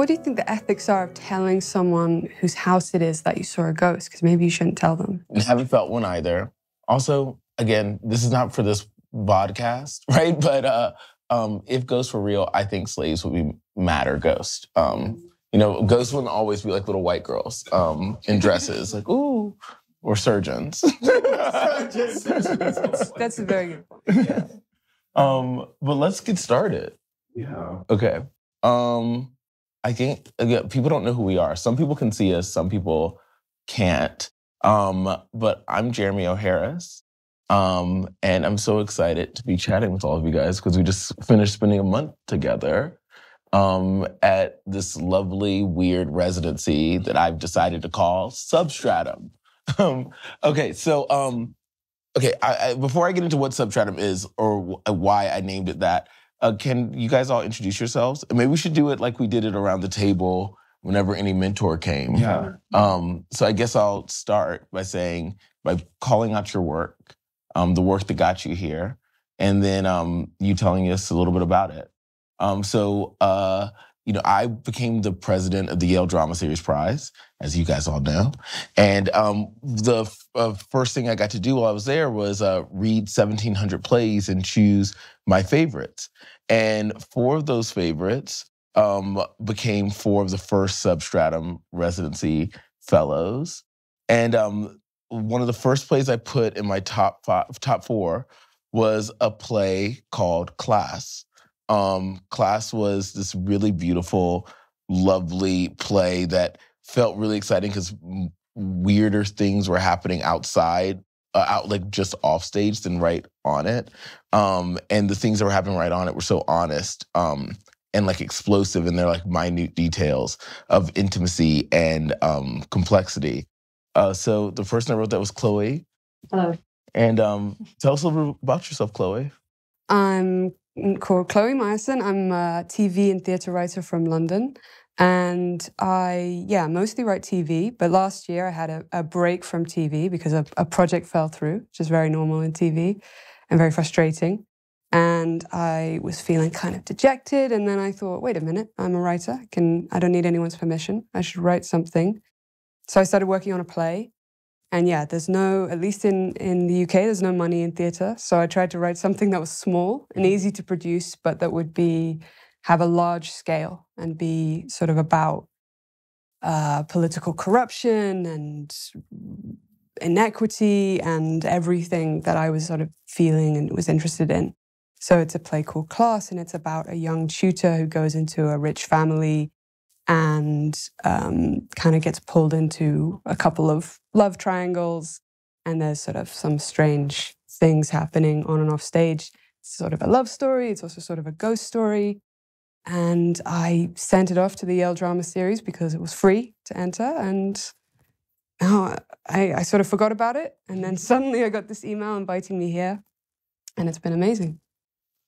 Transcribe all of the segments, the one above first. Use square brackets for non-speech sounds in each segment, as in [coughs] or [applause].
what do you think the ethics are of telling someone whose house it is that you saw a ghost? Because maybe you shouldn't tell them. And haven't felt one either. Also, again, this is not for this podcast, [laughs] right? But uh, um, if ghosts were real, I think slaves would be madder ghosts. Um, you know, ghosts wouldn't always be like little white girls um, in dresses, like ooh, or surgeons. [laughs] That's a very good point. Yeah. Um, but let's get started. Yeah. Okay. Um, I think again, people don't know who we are. Some people can see us, some people can't. Um, but I'm Jeremy O. Harris. Um, and I'm so excited to be chatting with all of you guys because we just finished spending a month together um, at this lovely, weird residency that I've decided to call Substratum. Um, okay, so um, okay, I, I, before I get into what Substratum is or why I named it that, uh, can you guys all introduce yourselves? And maybe we should do it like we did it around the table whenever any mentor came. Yeah. Um, so I guess I'll start by saying, by calling out your work, um, the work that got you here, and then um, you telling us a little bit about it. Um, so, uh, you know, I became the president of the Yale Drama Series Prize, as you guys all know. And um, the f- uh, first thing I got to do while I was there was uh, read 1,700 plays and choose my favorites. And four of those favorites um, became four of the first substratum residency fellows. And um, one of the first plays I put in my top five, top four was a play called Class. Um, Class was this really beautiful, lovely play that felt really exciting because weirder things were happening outside, uh, out like just off stage than right on it. Um, and the things that were happening right on it were so honest um, and like explosive in their like minute details of intimacy and um, complexity. Uh, so the person I wrote that was Chloe. Hello. And um, tell us a little bit about yourself, Chloe. I'm called Chloe Myerson. I'm a TV and theatre writer from London. And I, yeah, mostly write TV. But last year I had a, a break from TV because a, a project fell through, which is very normal in TV and very frustrating. And I was feeling kind of dejected. And then I thought, wait a minute, I'm a writer. I can I don't need anyone's permission. I should write something. So I started working on a play. And yeah, there's no, at least in, in the UK, there's no money in theatre. So I tried to write something that was small and easy to produce, but that would be have a large scale and be sort of about uh, political corruption and inequity and everything that I was sort of feeling and was interested in. So it's a play called Class, and it's about a young tutor who goes into a rich family and um, kind of gets pulled into a couple of love triangles. And there's sort of some strange things happening on and off stage. It's sort of a love story, it's also sort of a ghost story. And I sent it off to the Yale Drama Series because it was free to enter. And now I, I sort of forgot about it. And then [laughs] suddenly I got this email inviting me here. And it's been amazing.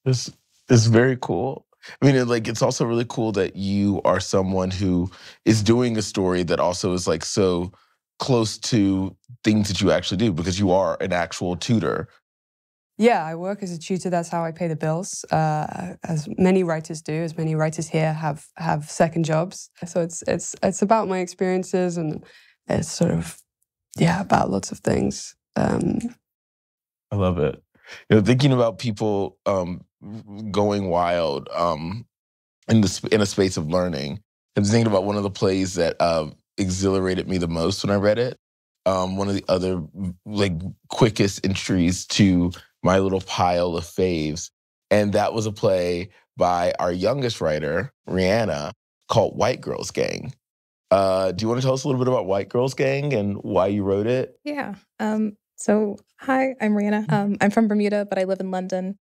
This is very cool. I mean, like it's also really cool that you are someone who is doing a story that also is like so close to things that you actually do because you are an actual tutor. Yeah, I work as a tutor. That's how I pay the bills. Uh, as many writers do, as many writers here have have second jobs. So it's it's it's about my experiences and it's sort of yeah about lots of things. Um, I love it. You know, thinking about people um, going wild um, in the in a space of learning. I was thinking about one of the plays that uh, exhilarated me the most when I read it. Um, one of the other like quickest entries to my little pile of faves, and that was a play by our youngest writer, Rihanna, called White Girls Gang. Uh, do you want to tell us a little bit about White Girls Gang and why you wrote it? Yeah. Um, so, hi, I'm Rihanna. Um, I'm from Bermuda, but I live in London.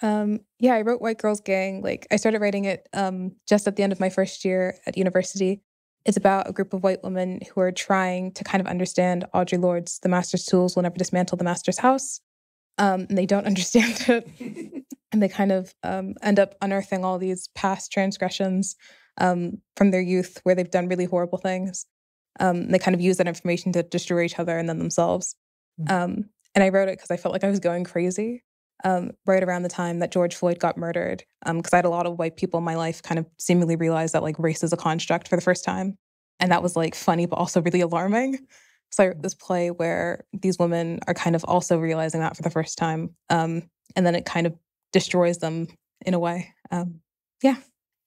Um, yeah, I wrote White Girls Gang. Like, I started writing it um, just at the end of my first year at university. It's about a group of white women who are trying to kind of understand Audre Lorde's The Master's Tools will never dismantle the Master's house. Um, and they don't [laughs] understand it. and they kind of um, end up unearthing all these past transgressions um, from their youth where they've done really horrible things. Um, they kind of use that information to destroy each other and then themselves. Um, and I wrote it because I felt like I was going crazy. um, right around the time that George Floyd got murdered. Because um, I had a lot of white people in my life kind of seemingly realize that like race is a construct for the first time. And that was like funny, but also really alarming. So I wrote this play where these women are kind of also realizing that for the first time. Um, and then it kind of destroys them in a way. Um, yeah.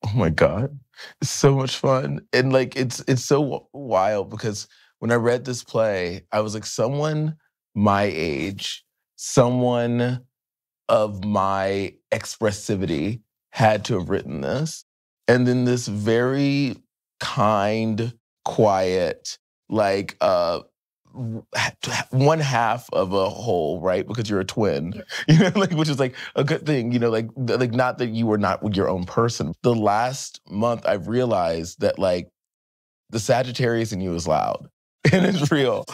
Oh my God. So much fun. And like it's it's so wild because when I read this play, I was like, someone my age, someone of my expressivity had to have written this. And then this very kind, quiet, like uh one half of a whole, right? Because you're a twin, [laughs] you know, like which is like a good thing, you know, like like not that you were not your own person. The last month, I've realized that like the Sagittarius in you is loud [laughs] and it's real.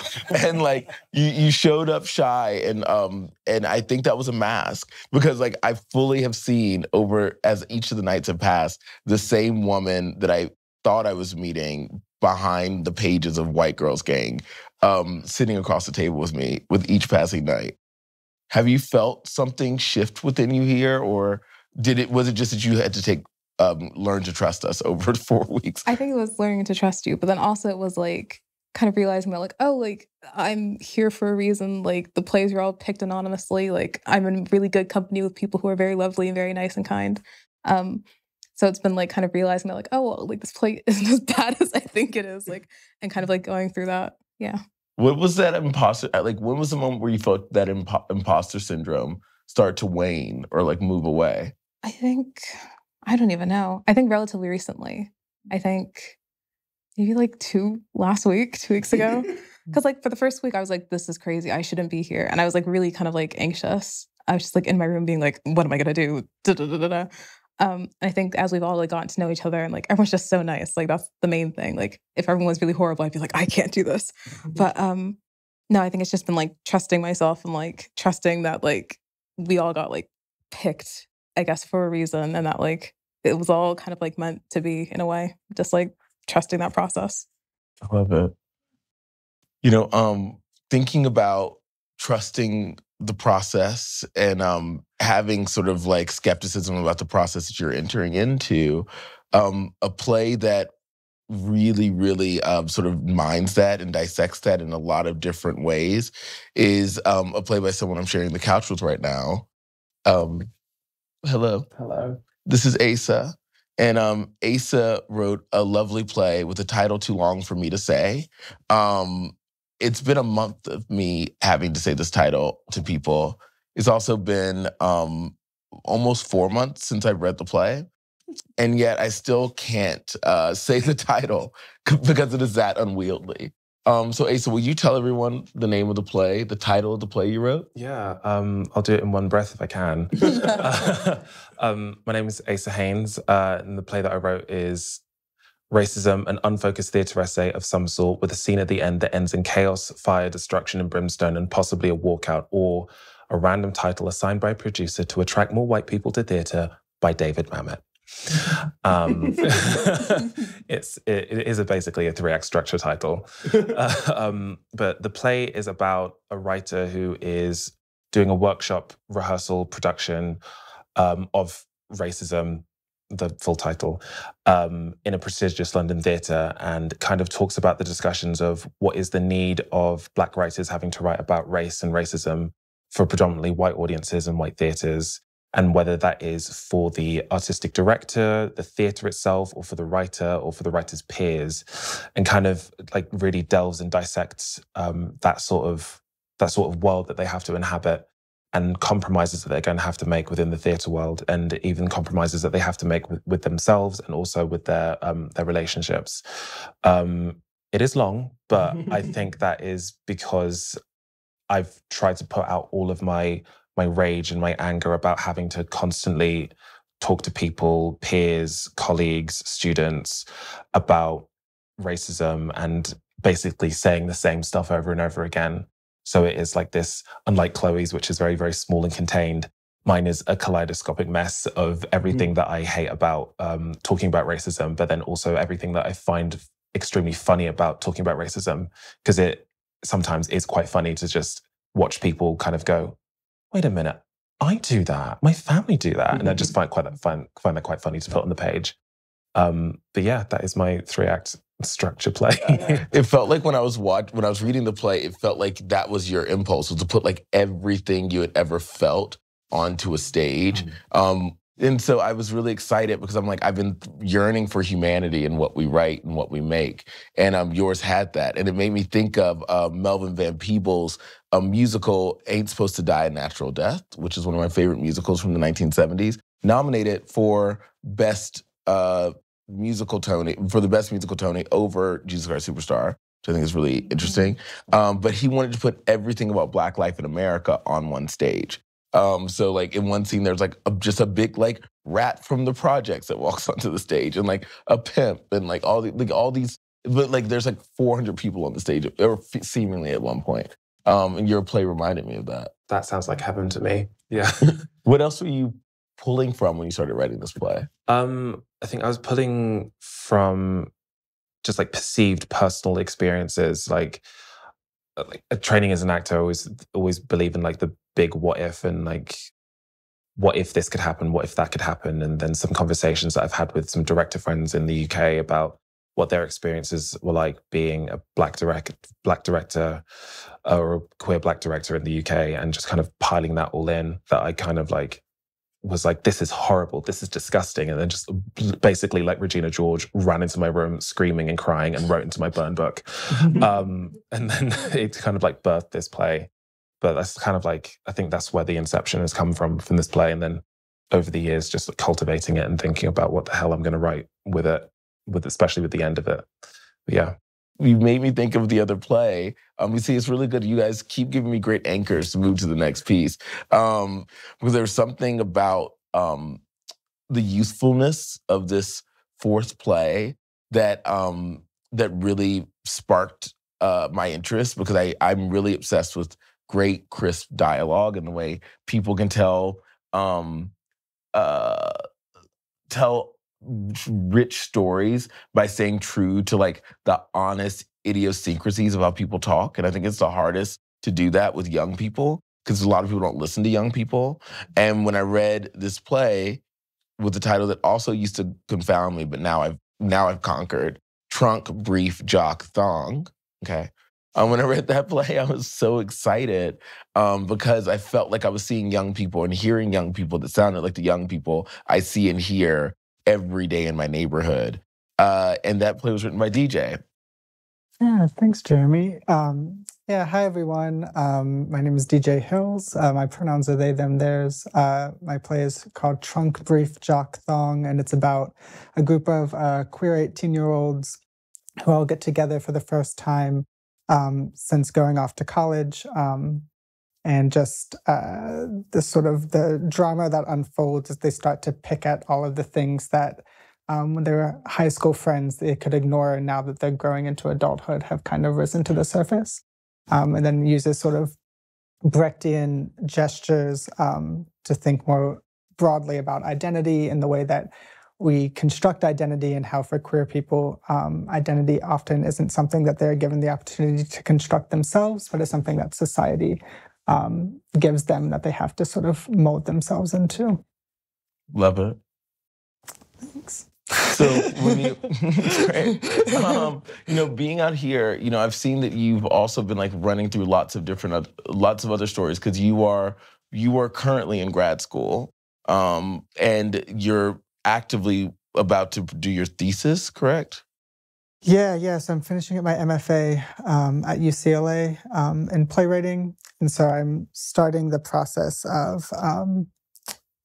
and like you you showed up shy and um and I think that was a mask because like I fully have seen over as each of the nights have passed the same woman that I thought I was meeting behind the pages of White Girls Gang um sitting across the table with me with each passing night. Have you felt something shift within you here or did it was it just that you had to take um, learn to trust us over [laughs] four weeks? I think it was learning to trust you, but then also it was like kind of realizing that like oh like i'm here for a reason like the plays are all picked anonymously like i'm in really good company with people who are very lovely and very nice and kind. Um so it's been like kind of realizing that like oh well, like this play [laughs] isn't as bad as i think it is like and kind of like going through that. Yeah. What was that imposter uh, like when was the moment where you felt that impo- imposter syndrome start to wane or like move away? I think i don't even know. I think relatively recently. I think maybe like two last week, two weeks ago. [laughs] Because like for the first week, I was like, this is crazy. I shouldn't be here. And I was like really kind of like anxious. I was just like in my room being like, what am I gonna do? Da, da, da, um, I think as we've all like gotten to know each other and like everyone's just so nice. Like that's the main thing. Like if everyone was really horrible, I'd be like, I can't do this. But um no, I think it's just been like trusting myself and like trusting that like we all got like picked, I guess, for a reason and that like it was all kind of like meant to be in a way. Just like trusting that process. I love it. You know, um, thinking about trusting the process and um, having sort of like skepticism about the process that you're entering into, um, a play that really, really um, sort of minds that and dissects that in a lot of different ways is um, a play by someone I'm sharing the couch with right now. Um, hello. Hello. This is Asa. And um, Asa wrote a lovely play with a title too long for me to say. Um, it's been a month of me having to say this title to people. It's also been um, almost four months since I've read the play. And yet I still can't uh, [laughs] say the title [laughs] because it is that unwieldy. Um, so Asa, will you tell everyone the name of the play, the title of the play you wrote? Yeah, um, I'll do it in one breath if I can. [laughs] [laughs] um, my name is Asa Haynes, uh, and the play that I wrote is Racism, an unfocused theatre essay of some sort, with a scene at the end that ends in chaos, fire, destruction, and brimstone, and possibly a walkout, or a random title assigned by a producer to attract more white people to theatre by David Mamet. Um, [laughs] [laughs] it's it, it is a basically a three act structure title, [laughs] uh, um, but the play is about a writer who is doing a workshop rehearsal production um, of racism. The full title um, in a prestigious London theatre, and kind of talks about the discussions of what is the need of Black writers having to write about race and racism for predominantly white audiences and white theatres and whether that is for the artistic director, the theatre itself, or for the writer, or for the writer's peers, and kind of like really delves and dissects um, that sort of that sort of world that they have to inhabit and compromises that they're going to have to make within the theatre world, and even compromises that they have to make with, with themselves and also with their um, their relationships. Um, it is long, but I [laughs] think that is because I've tried to put out all of my my rage and my anger about having to constantly talk to people, peers, colleagues, students about racism and basically saying the same stuff over and over again. So it is like this, unlike Chloe's, which is very, very small and contained. Mine is a kaleidoscopic mess of everything mm. that I hate about um, talking about racism, but then also everything that I find extremely funny about talking about racism, because it sometimes is quite funny to just watch people kind of go, wait a minute, I do that. My family do that, and I just find quite that find find that quite funny to put on the page. Um, but yeah, that is my three act structure play. [laughs] it felt like when I was watch when I was reading the play, it felt like that was your impulse was to put like everything you had ever felt onto a stage. Um, and so I was really excited because I'm like, I've been yearning for humanity in what we write and what we make. And um, yours had that. And it made me think of uh, Melvin Van Peebles' a musical, Ain't Supposed to Die a Natural Death, which is one of my favorite musicals from the 1970s, nominated for Best uh, Musical Tony, for the Best Musical Tony over Jesus Christ Superstar, which I think is really interesting. Um, but he wanted to put everything about Black life in America on one stage. Um, so like in one scene, there's like a, just a big like rat from the projects that walks [laughs] onto the stage, and like a pimp, and like all the like all these. But like there's like 400 people on the stage, or seemingly at one point. Um, and your play reminded me of that. that sounds like heaven to me. Yeah. [laughs] What else were you pulling from when you started writing this play? Um, I think I was pulling from just like perceived personal experiences, like uh, like uh, training as an actor. I always always believe in like the big what if and like what if this could happen, what if that could happen, and then some conversations that I've had with some director friends in the UK about what their experiences were like being a black direct black director or a queer black director in the UK, and just kind of piling that all in. That I kind of like was like, this is horrible, this is disgusting. And then just basically, like Regina George, ran into my room screaming and crying and wrote into my burn book. [laughs] um, and then [laughs] it kind of like birthed this play. But that's kind of like, I think that's where the inception has come from, from this play. And then over the years, just cultivating it and thinking about what the hell I'm going to write with it, with especially with the end of it. But yeah. you made me think of the other play. Um, we see it's really good. You guys keep giving me great anchors to move to the next piece. Um, because there's something about um, the usefulness of this fourth play that um, that really sparked uh, my interest because I I'm really obsessed with great crisp dialogue and the way people can tell um, uh, tell rich stories by staying true to like the honest idiosyncrasies of how people talk. And I think it's the hardest to do that with young people because a lot of people don't listen to young people. And when I read this play with the title that also used to confound me, but now I've now I've conquered Trunk, Brief, Jock, Thong. Okay. Um, when I read that play, I was so excited um, because I felt like I was seeing young people and hearing young people that sounded like the young people I see and hear every day in my neighborhood. Uh, and that play was written by DJ. Yeah, thanks, Jeremy. Um, yeah, hi everyone. Um, my name is DJ Hills. Uh, my pronouns are they, them, theirs. Uh, my play is called Trunk Brief Jock Thong, and it's about a group of uh, queer 18 year olds who all get together for the first time um, since going off to college. Um, and just uh, the sort of the drama that unfolds as they start to pick at all of the things that um, when they were high school friends they could ignore and now that they're growing into adulthood have kind of risen to the surface. Um, and then uses sort of brechtian gestures um, to think more broadly about identity and the way that we construct identity and how for queer people um, identity often isn't something that they're given the opportunity to construct themselves but is something that society um, gives them that they have to sort of mold themselves into Love it. thanks So when you. [laughs] [laughs] Um, you know, being out here, you know, I've seen that you've also been like running through lots of different, lots of other stories because you are you are currently in grad school, um, and you're actively about to do your thesis, correct? Yeah, yes, I'm finishing up my MFA um, at UCLA um, in playwriting, and so I'm starting the process of um,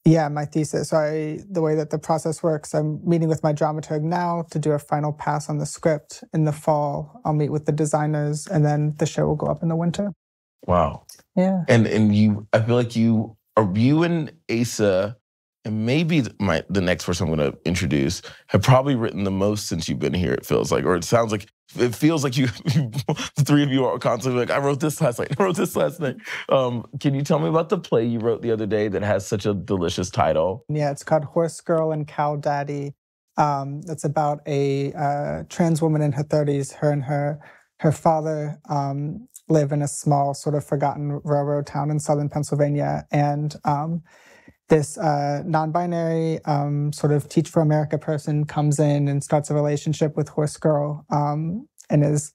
yeah my thesis. So I, the way that the process works, I'm meeting with my dramaturg now to do a final pass on the script. In the fall, I'll meet with the designers, and then the show will go up in the winter. Wow. Yeah. And and you, I feel like you are you and Asa, and maybe th- my the next person I'm going to introduce have probably written the most since you've been here. It feels like, or it sounds like it feels like you, [laughs] the three of you are constantly like, I wrote this last night. [laughs] I wrote this last night. Um, can you tell me about the play you wrote the other day that has such a delicious title? Yeah, it's called Horse Girl and Cow Daddy. Um, it's about a uh, trans woman in her 30s. Her and her her father um, live in a small, sort of forgotten railroad town in southern Pennsylvania. And um, this uh, non binary um, sort of Teach for America person comes in and starts a relationship with Horse Girl um, and is.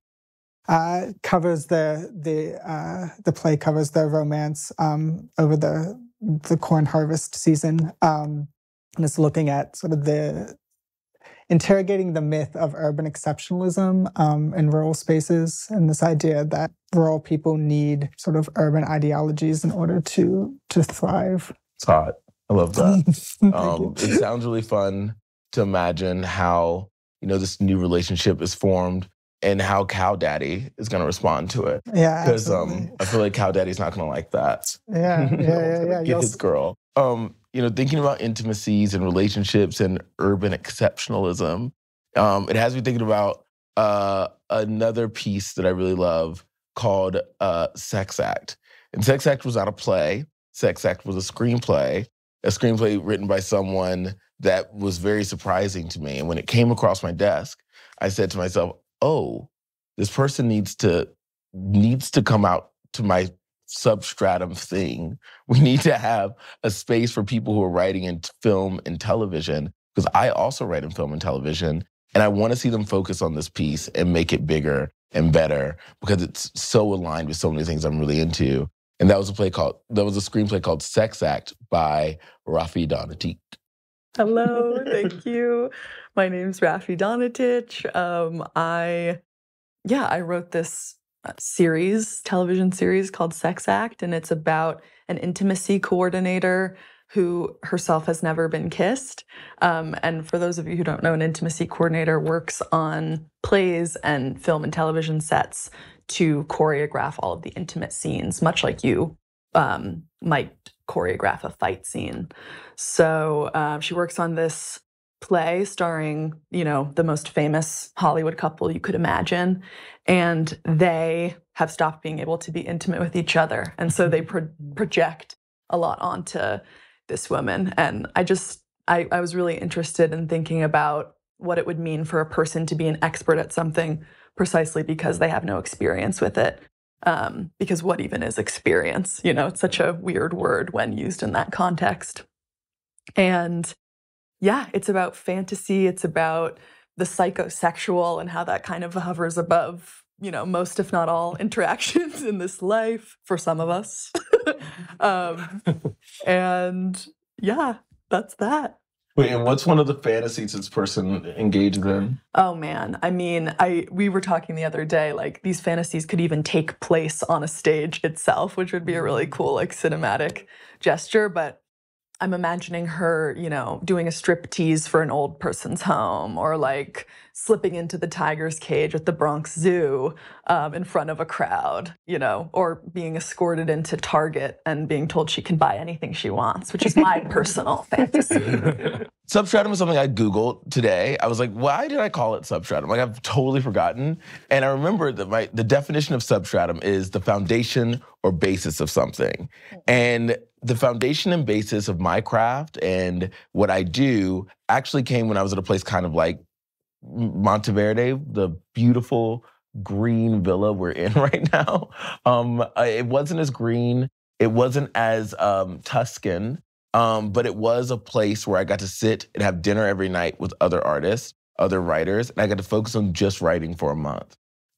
Uh, covers the the uh, the play covers the romance um, over the the corn harvest season, um, and it's looking at sort of the interrogating the myth of urban exceptionalism um, in rural spaces and this idea that rural people need sort of urban ideologies in order to to thrive. It's hot. I love that. [laughs] Um, it sounds really fun to imagine how you know this new relationship is formed and how Cow Daddy is going to respond to it. yeah, Because um, I feel like Cow Daddy's not going to like that. yeah, [laughs] yeah, yeah, yeah. Get You'll his girl. Um, you know, thinking about intimacies and relationships and urban exceptionalism, um, it has me thinking about uh, another piece that I really love called uh, Sex Act. And Sex Act was not a play. Sex Act was a screenplay, a screenplay written by someone that was very surprising to me. And when it came across my desk, I said to myself, "Oh, this person needs to needs to come out to my substratum thing. We need to have a space for people who are writing in film and television because I also write in film and television and I want to see them focus on this piece and make it bigger and better because it's so aligned with so many things I'm really into. And that was a play called that was a screenplay called Sex Act by Rafi Donatik. Hello, thank [laughs] you. My name's Rafi Donatich. Um, I, yeah, I wrote this uh, series, television series called Sex Act, and it's about an intimacy coordinator who herself has never been kissed. Um, and for those of you who don't know, an intimacy coordinator works on plays and film and television sets to choreograph all of the intimate scenes, much like you um, might choreograph a fight scene. So uh, she works on this play starring, you know, the most famous Hollywood couple you could imagine. And they have stopped being able to be intimate with each other. And so they pro- project a lot onto this woman. And I just, I, I was really interested in thinking about what it would mean for a person to be an expert at something precisely because they have no experience with it. Um, because what even is experience? You know, it's such a weird word when used in that context. And yeah, it's about fantasy. It's about the psychosexual and how that kind of hovers above, you know, most, if not all, [laughs] interactions in this life for some of us. [laughs] um, [laughs] and yeah, that's that. Wait, and what's one of the fantasies this person engaged in? Oh man, I mean, I we were talking the other day like these fantasies could even take place on a stage itself, which would be a really cool like cinematic gesture, but I'm imagining her, you know, doing a strip tease for an old person's home or like slipping into the tiger's cage at the Bronx Zoo um, in front of a crowd, you know, or being escorted into Target and being told she can buy anything she wants, which is my [laughs] personal fantasy. [laughs] Substratum is something I Googled today. I was like, why did I call it substratum? Like I've totally forgotten. And I remember that my the definition of substratum is the foundation or basis of something. And the foundation and basis of my craft and what I do actually came when I was at a place kind of like Monteverdi, the beautiful green villa we're in [laughs] right now. Um, it wasn't as green. It wasn't as um, Tuscan. Um, but it was a place where I got to sit and have dinner every night with other artists, other writers, and I got to focus on just writing for a month.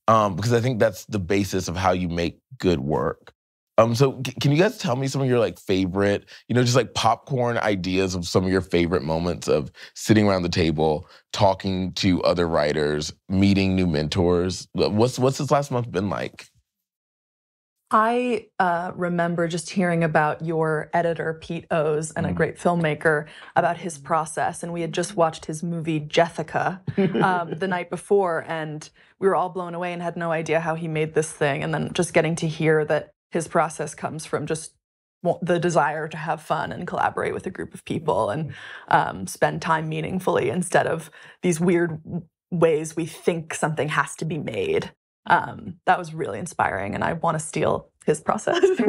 Um, because I think that's the basis of how you make good work. Um, so c- can you guys tell me some of your like favorite, you know, just like popcorn ideas of some of your favorite moments of sitting around the table, talking to other writers, meeting new mentors? What's what's this last month been like? I uh, remember just hearing about your editor, Pete Ohs, and a Mm. great filmmaker, about his process. And we had just watched his movie, Jethica, um, the night before. And we were all blown away and had no idea how he made this thing. And then just getting to hear that his process comes from just the desire to have fun and collaborate with a group of people and um, spend time meaningfully instead of these weird ways we think something has to be made. Um, that was really inspiring, and I want to steal his process. [laughs]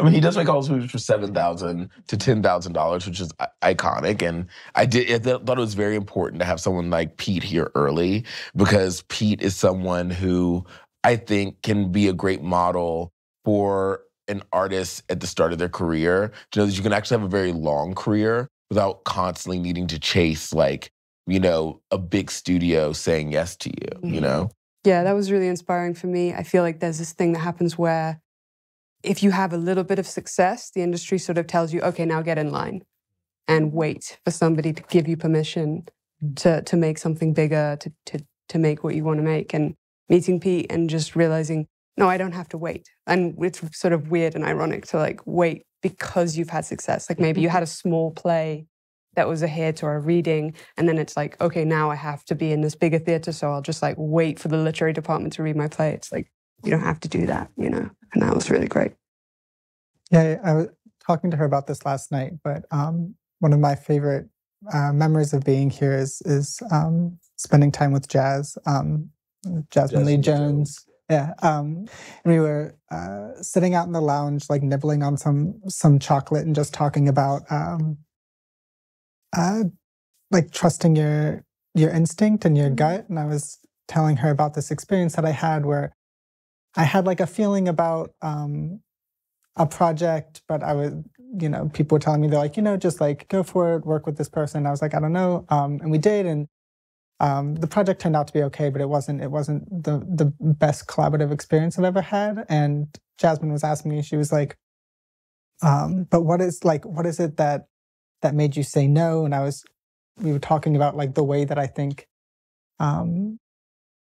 I mean, he does make all his movies for seven thousand to ten thousand dollars, which is iconic. And I did I thought it was very important to have someone like Pete here early because Pete is someone who I think can be a great model for an artist at the start of their career to know that you can actually have a very long career without constantly needing to chase like you know a big studio saying yes to you you Mhm. know Yeah, that was really inspiring for me. I feel like there's this thing that happens where if you have a little bit of success, the industry sort of tells you, okay, now get in line and wait for somebody to give you permission to to make something bigger, to to to make what you want to make. And meeting Pete and just realizing, no, I don't have to wait. And it's sort of weird and ironic to like wait because you've had success. Like maybe you had a small play that was a hit or a reading, and then it's like, okay, now I have to be in this bigger theater, so I'll just like wait for the literary department to read my play. It's like you don't have to do that, you know. And that was really great. Yeah, I was talking to her about this last night, but um, one of my favorite uh, memories of being here is is um, spending time with Jazz, um, Jasmine Lee Jasmine Jones. Yeah, um, and we were uh, sitting out in the lounge, like nibbling on some some chocolate and just talking about um, uh, like trusting your your instinct and your gut. And I was telling her about this experience that I had where I had like a feeling about um, a project, but I was, you know, people were telling me they're like, you know, just like go for it, work with this person. I was like, I don't know, um, and we did, and um, the project turned out to be okay, but it wasn't it wasn't the the best collaborative experience I've ever had. And Jasmine was asking me, she was like, um, but what is like what is it that that made you say no? And I was we were talking about like the way that I think um,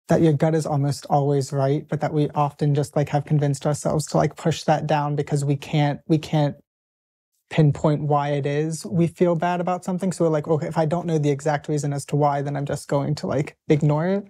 that your gut is almost always right, but that we often just like have convinced ourselves to like push that down because we can't we can't pinpoint why it is we feel bad about something. So we're like, okay, if I don't know the exact reason as to why, then I'm just going to like ignore it.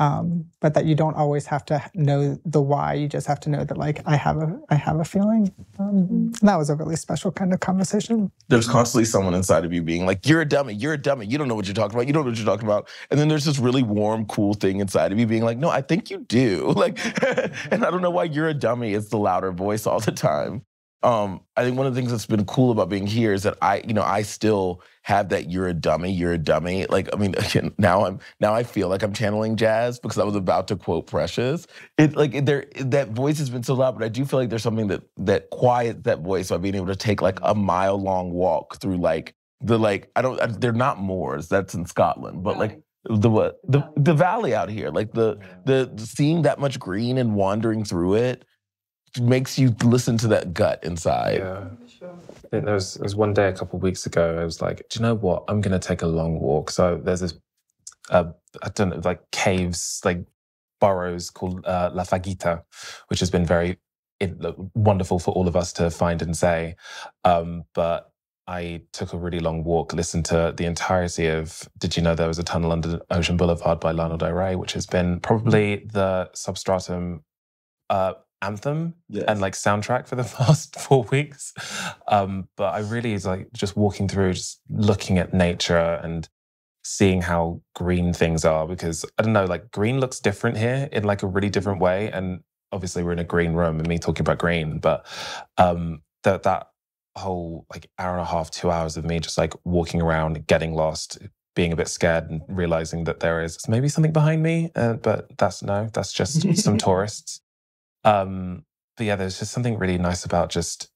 Um, but that you don't always have to know the why. You just have to know that like I have a I have a feeling. Um, that was a really special kind of conversation. there's constantly someone inside of you being like, "You're a dummy. You're a dummy. You don't know what you're talking about. You don't know what you're talking about." And then there's this really warm, cool thing inside of you being like, "No, I think you do." [laughs] Like, [laughs] and I don't know why you're a dummy. It's the louder voice all the time. Um, I think one of the things that's been cool about being here is that I, you know, I still have that "you're a dummy, you're a dummy." Like, I mean, [laughs] again, now I'm now I feel like I'm channeling jazz because I was about to quote Precious. It like there that voice has been so loud, but I do feel like there's something that that quiets that voice by being able to take like a mile long walk through like the like I don't I- they're not moors that's in Scotland, but like the what the the valley out here, like the the seeing that much green and wandering through it makes you listen to that gut inside. Yeah. I think there was, there was one day a couple weeks ago, I was like, do you know what? I'm going to take a long walk. So there's this, uh, I don't know, like caves, like burrows called uh, La Fagita, which has been very wonderful for all of us to find and say. Um, but I took a really long walk, listened to the entirety of Did You Know There Was a Tunnel Under Ocean Boulevard by Lana Del Rey, which has been probably the substratum uh, anthem and like soundtrack for the [laughs] past four weeks. Um, but I really is like just walking through, just looking at nature and seeing how green things are because I don't know, like green looks different here in like a really different way. And obviously we're in a green room and me talking about green, but um that that whole like hour and a half, two hours of me just like walking around, getting lost, being a bit scared and realizing that there is maybe something behind me, uh, but that's no, that's just some [laughs] tourists. Um, but yeah, there's just something really nice about just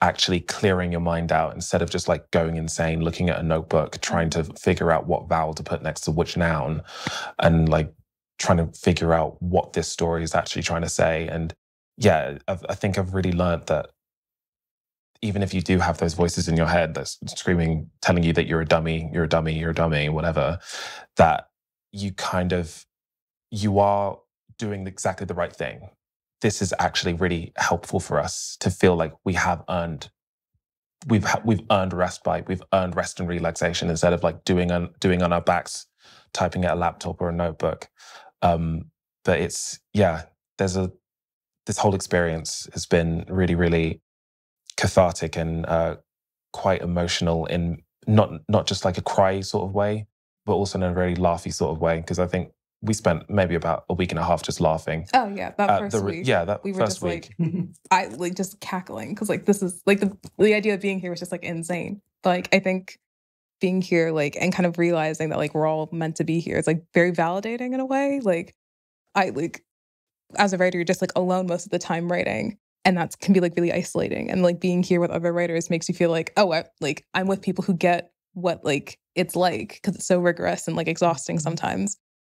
actually clearing your mind out instead of just like going insane, looking at a notebook, trying to figure out what vowel to put next to which noun, and like trying to figure out what this story is actually trying to say. And yeah, I've, I think I've really learned that even if you do have those voices in your head that's screaming, telling you that you're a dummy, you're a dummy, you're a dummy, whatever, that you kind of you are doing exactly the right thing. This is actually really helpful for us to feel like we have earned we've we've earned respite, we've earned rest and relaxation instead of like doing on doing on our backs, typing at a laptop or a notebook. Um, but it's yeah, there's a this whole experience has been really really cathartic and uh, quite emotional in not not just like a cry sort of way, but also in a very laughy sort of way. Because I think we spent maybe about a week and a half just laughing. Oh yeah, that Uh, first the week. yeah, that we were first just week. like [laughs] I like just cackling because like this is like the the idea of being here was just like insane. Like I think being here like and kind of realizing that like we're all meant to be here. It's like very validating in a way. Like I like as a writer, you're just like alone most of the time writing. And that can be like really isolating. And like being here with other writers makes you feel like, oh, I, like I'm with people who get what like it's like because it's so rigorous and like exhausting sometimes.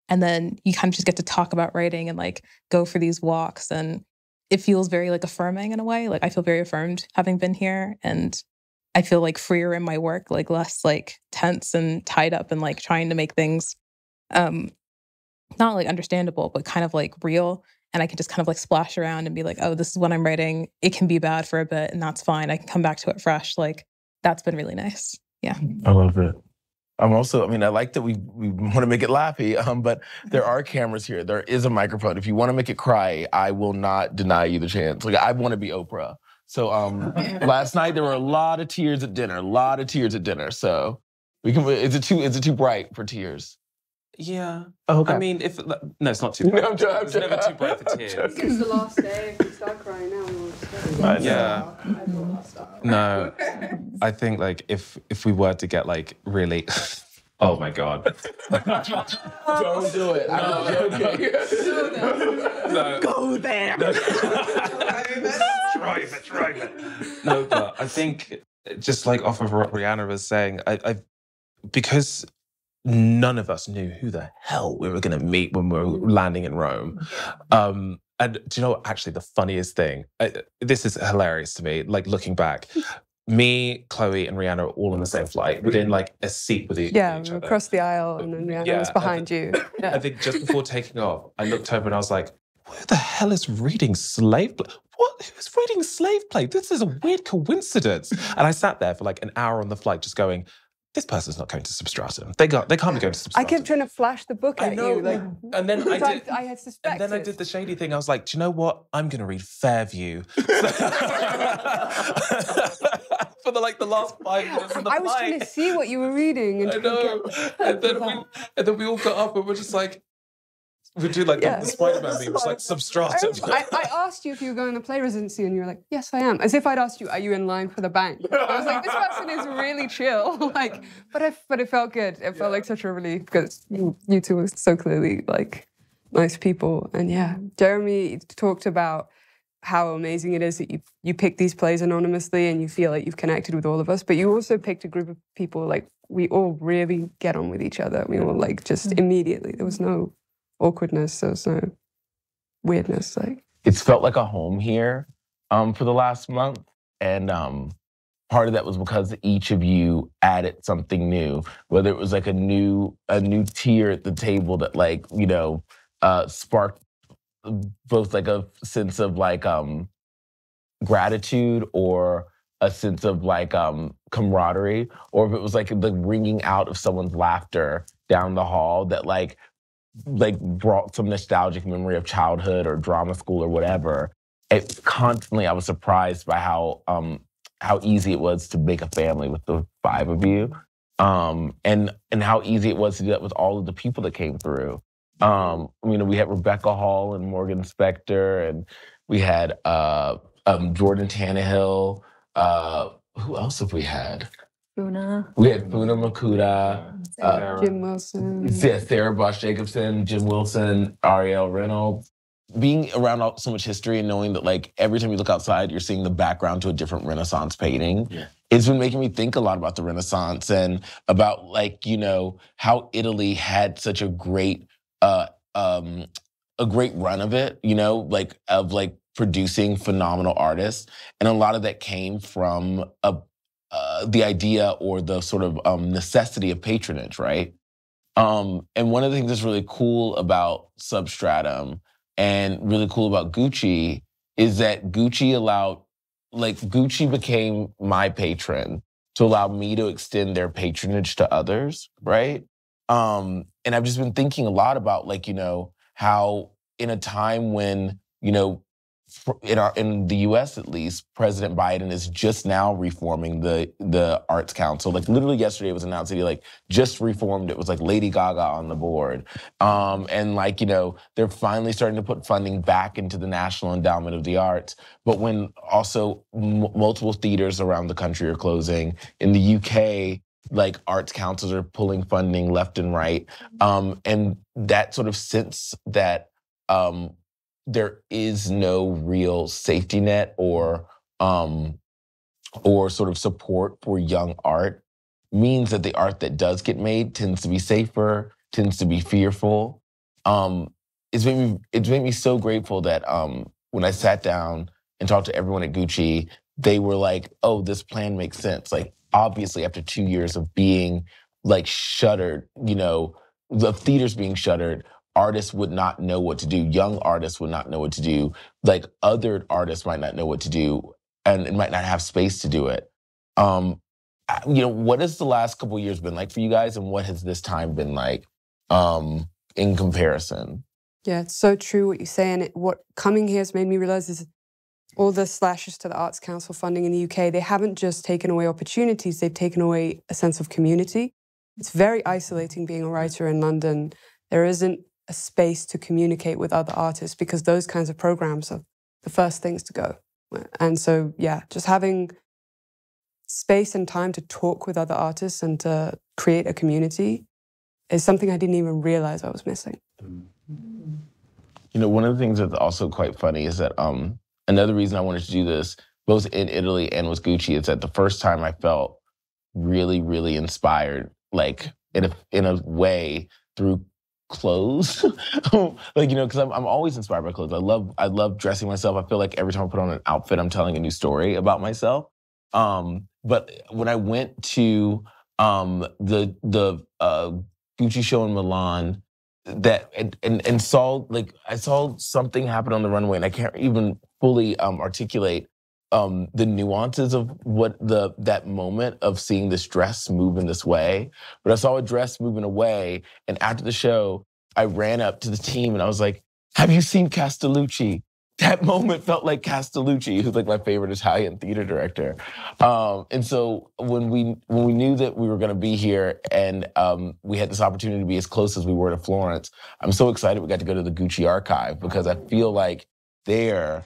And then you kind of just get to talk about writing and like go for these walks. And it feels very like affirming in a way. Like I feel very affirmed having been here. And I feel like freer in my work, like less like tense and tied up and like trying to make things um not like understandable, but kind of like real. And I can just kind of like splash around and be like, oh, this is what I'm writing. It can be bad for a bit and that's fine. I can come back to it fresh. Like that's been really nice. Yeah. I love it. I'm also, I mean, I like that we we want to make it laughy, um, but there [laughs] are cameras here. There is a microphone. If you want to make it cry, I will not deny you the chance. Like I want to be Oprah. So um, [laughs] last night there were a lot of tears at dinner. A lot of tears at dinner. So we can. Is it too? Is it too bright for tears? Yeah. Oh, okay. I mean, if no, it's not too [laughs] bright. No, I'm joking, I'm it's never too bright for tears. joking. It's the last day. If we start crying now, we won't start. I know. Yeah. I will not stop. No, I think like if if we were to get like really, [laughs] oh my god, Don't do it. I'm joking. no, Go there. drive it, drive it. No, but I think just like off of what Rihanna was saying, I, I because none of us knew who the hell we were going to meet when we were landing in Rome. Um, and do you know actually the funniest thing? I, this is hilarious to me. Like looking back, [laughs] me, Chloe, and Rihanna are all in the same flight. We're in like a seat with e- Yeah, each other. Yeah, across the aisle and then Rihanna Yeah, was behind you. [coughs] Yeah. I think just [laughs] before taking off, I looked over and I was like, who the hell is reading slave play? What? Who's reading slave play? This is a weird coincidence. [laughs] And I sat there for like an hour on the flight just going, this person's not going to substratum. They got they can't be going to Substratum. I kept trying to flash the book at you, like and then I because I, did I, had and then I did the shady thing. I was like, do you know what? I'm gonna read Fairview. [laughs] For the like the last five minutes of the I was flight. trying to see what you were reading. And I know. And then we [laughs] and then we all got up and we're just like we do like Yeah. the, the Spider-Man [laughs] meme. It's like I, substratum. I, I asked you if you were going to play residency, and you were like, "Yes, I am." As if I'd asked you, "Are you in line for the bank?" I was like, "This person is really chill." [laughs] like, but I, but it felt good. It felt like such a relief because you, you two were so clearly like nice people. And yeah, Jeremy talked about how amazing it is that you you pick these plays anonymously and you feel like you've connected with all of us. But you also picked a group of people like we all really get on with each other. We all like just mm. immediately. There was no awkwardness. There was no weirdness. Like it's felt like a home here um, for the last month. And um, part of that was because each of you added something new, whether it was like a new a new tier at the table that like, you know, uh, sparked both like a sense of like um, gratitude or a sense of like um, camaraderie, or if it was like the ringing out of someone's laughter down the hall that like like brought some nostalgic memory of childhood or drama school or whatever. It constantly I was surprised by how um how easy it was to make a family with the five of you. Um and and how easy it was to do that with all of the people that came through. Um you know, we had Rebecca Hall and Morgan Spector and we had uh um Jordan Tannahill. Uh who else have we had? Una. We had Funa Maduka. Uh, Jim Wilson. yeah, Sarah Bosch Jacobson, Jim Wilson, Ariel Reynolds. Being around all, so much history and knowing that, like, every time you look outside, you're seeing the background to a different Renaissance painting. Yeah. It's been making me think a lot about the Renaissance and about, like, you know, how Italy had such a great, uh, um, a great run of it. You know, like of like producing phenomenal artists, and a lot of that came from a uh, the idea or the sort of um, necessity of patronage, right? Um, and one of the things that's really cool about Substratum and really cool about Gucci is that Gucci allowed, like, Gucci became my patron to allow me to extend their patronage to others, right? Um, and I've just been thinking a lot about, like, you know, how in a time when, you know, in our in the U.S. at least, President Biden is just now reforming the the Arts Council. Like literally yesterday, it was announced that he like just reformed it. Was like Lady Gaga on the board, um, and like you know they're finally starting to put funding back into the National Endowment of the Arts. But when also m- multiple theaters around the country are closing in the UK. Like arts councils are pulling funding left and right, um, and that sort of sense that um, there is no real safety net or um, or sort of support for young art means that the art that does get made tends to be safer, tends to be fearful. Um, it's made me it's made me so grateful that um, when I sat down and talked to everyone at Gucci, they were like, "Oh, this plan makes sense." Like obviously, after two years of being like shuttered, you know, the theaters being shuttered, artists would not know what to do. Young artists would not know what to do. Like other artists might not know what to do, and might not have space to do it. Um, you know, what has the last couple years been like for you guys, and what has this time been like um, in comparison? Yeah, it's so true what you say. And it, what coming here has made me realize is all the slashes to the Arts Council funding in the UK, they haven't just taken away opportunities, they've taken away a sense of community. It's very isolating being a writer in London. There isn't a space to communicate with other artists because those kinds of programs are the first things to go. And so, yeah, just having space and time to talk with other artists and to create a community is something I didn't even realize I was missing. You know, one of the things that's also quite funny is that um, another reason I wanted to do this, both in Italy and with Gucci, is that the first time I felt really, really inspired, like in a in a way through clothes. [laughs] like you know, because I'm I'm always inspired by clothes. I love I love dressing myself. I feel like every time I put on an outfit, I'm telling a new story about myself. Um, but when I went to um, the the uh, Gucci show in Milan, that and, and and saw like I saw something happen on the runway, and I can't even fully um, articulate um, the nuances of what the that moment of seeing this dress move in this way. But I saw a dress moving away, and after the show, I ran up to the team and I was like, "Have you seen Castellucci?" That [laughs] moment felt like Castellucci, who's like my favorite Italian theater director. Um, and so when we when we knew that we were going to be here and um, we had this opportunity to be as close as we were to Florence, I'm so excited we got to go to the Gucci archive because I feel like there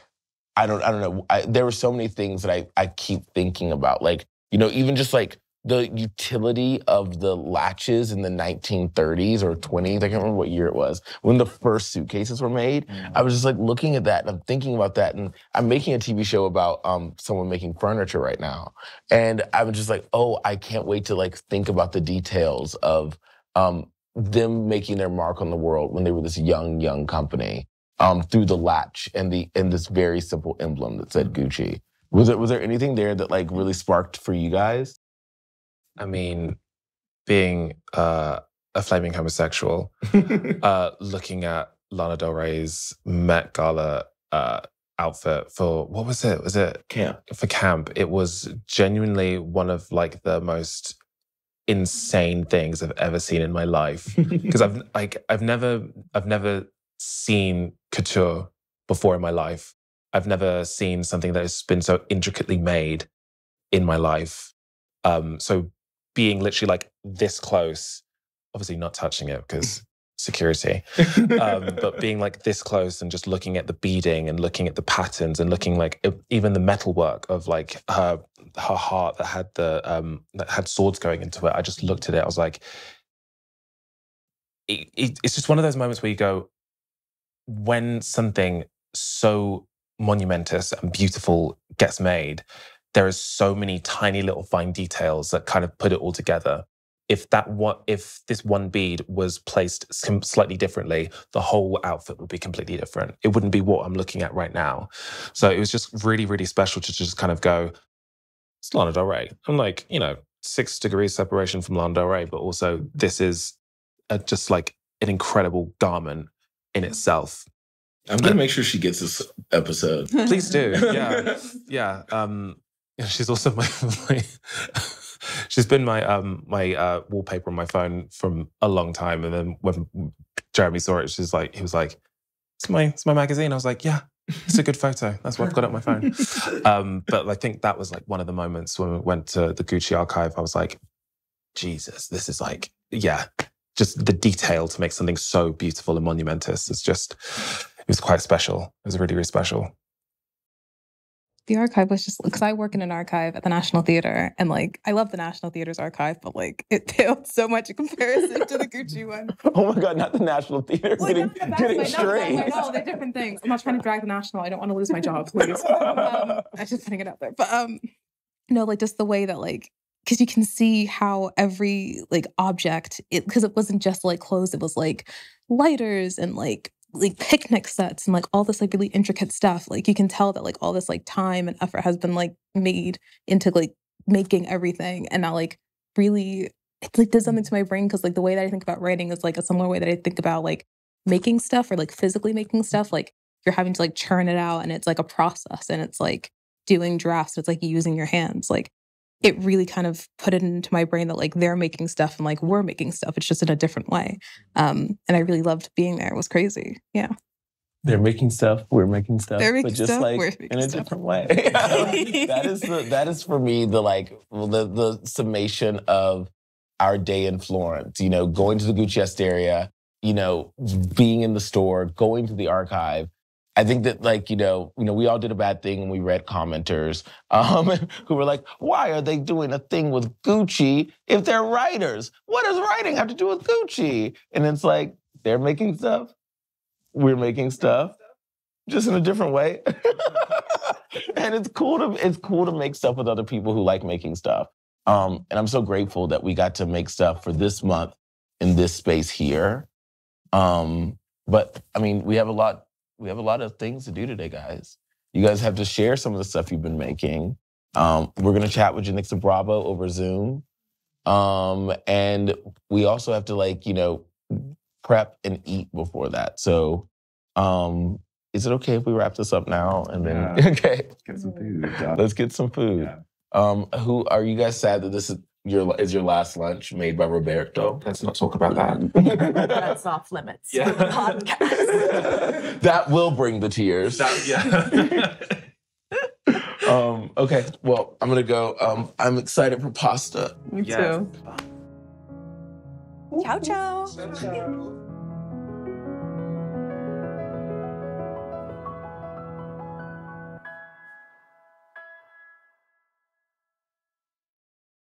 I don't I don't know. I, there were so many things that I I keep thinking about. Like you know, even just like the utility of the latches in the 1930s or 20s. I can't remember what year it was when the first suitcases were made. Mm-hmm. I was just like looking at that and I'm thinking about that. And I'm making a TV show about um, someone making furniture right now, and I was just like, oh, I can't wait to like think about the details of um, them making their mark on the world when they were this young, young company um, through the latch and the and this very simple emblem that said. Gucci. Was it was there anything there that like really sparked for you guys? I mean, being uh, a flaming homosexual, [laughs] uh, looking at Lana Del Rey's Met Gala uh, outfit for what was it? Was it camp for camp? It was genuinely one of like the most insane things I've ever seen in my life [laughs] because I've like I've never I've never seen couture before in my life. I've never seen something that has been so intricately made in my life. Um, so being literally like this close, obviously not touching it because [laughs] security, um, but being like this close and just looking at the beading and looking at the patterns and looking like even the metalwork of like her her heart that had the um, that had swords going into it. I just looked at it. I was like, it, it, it's just one of those moments where you go, when something so monumentous and beautiful gets made, there is so many tiny little fine details that kind of put it all together. If that one, if this one bead was placed slightly differently, the whole outfit would be completely different. It wouldn't be what I'm looking at right now. So it was just really, really special to just kind of go, it's Lana Del Rey. I'm like, you know, six degrees separation from Lana Del Rey, but also this is a, just like an incredible garment in itself. I'm gonna make sure she gets this episode. [laughs] Please do. Yeah, [laughs] yeah. Um, she's also [laughs] my, my she's been my um my uh, wallpaper on my phone from a long time. And then when Jeremy saw it, she's like, he was like, "It's my it's my magazine." I was like, "Yeah." It's a good photo. That's what I've got it on my phone. Um, but I think that was like one of the moments when we went to the Gucci archive. I was like, Jesus, this is like, yeah, just the detail to make something so beautiful and monumentous. It's just, it was quite special. It was really, really special. the archive was just because I work in an archive at the National Theater, and like I love the National Theater's archive, but like [laughs] it paled so much in comparison to the Gucci [laughs] one. Oh my God, not the National Theater. Well, getting not the best getting way, not the straight. No, they're different things. I'm not trying to drag the National. I don't want to lose my job, please. [laughs] Um, I'm just putting it out there, but um, no, like just the way that like because you can see how every like object it because it wasn't just like clothes, it was like lighters and like like picnic sets and like all this like really intricate stuff. Like you can tell that like all this like time and effort has been like made into like making everything and not like really it like does something to my brain because like the way that I think about writing is like a similar way that I think about like making stuff or like physically making stuff. Like you're having to like churn it out and it's like a process and it's like doing drafts. It's like using your hands. Like it really kind of put it into my brain that like they're making stuff and like we're making stuff. It's just in a different way. Um, and I really loved being there. It was crazy. Yeah. They're making stuff. We're making stuff. They're but making just stuff, like in a stuff. different way. [laughs] that is the that is for me the like the the summation of our day in Florence. You know, going to the Gucci Osteria, you know, being in the store, going to the archive. I think that like you know, you know, we all did a bad thing when we read commenters [laughs] um, who were like, "Why are they doing a thing with Gucci if they're writers? What does writing have to do with Gucci?" And it's like they're making stuff, we're making stuff, just in a different way. [laughs] and it's cool to it's cool to make stuff with other people who like making stuff. Um, and I'm so grateful that we got to make stuff for this month in this space here. Um, but I mean, we have a lot we have a lot of things to do today, guys. You guys have to share some of the stuff you've been making. Um, we're gonna chat with Janicza Bravo over Zoom. Um, and we also have to like, you know, prep and eat before that. So um, is it okay if we wrap this up now and then Yeah. [laughs] okay. Get some food. Let's get some food. Yeah. Um, who are you guys sad that this is your is your last lunch made by Roberto? Let's not talk about that. [laughs] That's off limits Yeah. for the podcast. [laughs] that will bring the tears. That- yeah. [laughs] um, okay, well, I'm gonna go. Um, I'm excited for pasta. Me Yeah. too. Ciao, ciao.